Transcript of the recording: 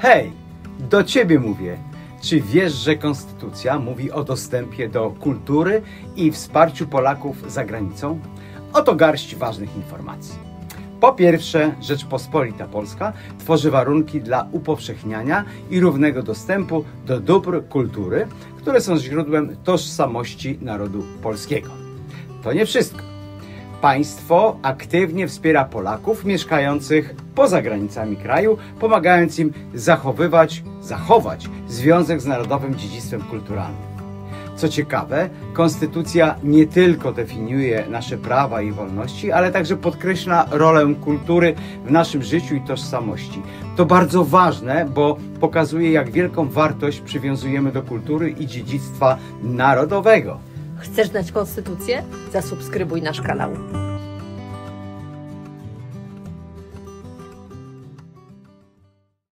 Hej, do ciebie mówię. Czy wiesz, że Konstytucja mówi o dostępie do kultury i wsparciu Polaków za granicą? Oto garść ważnych informacji. Po pierwsze, Rzeczpospolita Polska tworzy warunki dla upowszechniania i równego dostępu do dóbr kultury, które są źródłem tożsamości narodu polskiego. To nie wszystko. Państwo aktywnie wspiera Polaków mieszkających poza granicami kraju, pomagając im zachowywać, zachować związek z narodowym dziedzictwem kulturalnym. Co ciekawe, Konstytucja nie tylko definiuje nasze prawa i wolności, ale także podkreśla rolę kultury w naszym życiu i tożsamości. To bardzo ważne, bo pokazuje, jak wielką wartość przywiązujemy do kultury i dziedzictwa narodowego. Chcesz znać konstytucję? Zasubskrybuj nasz kanał.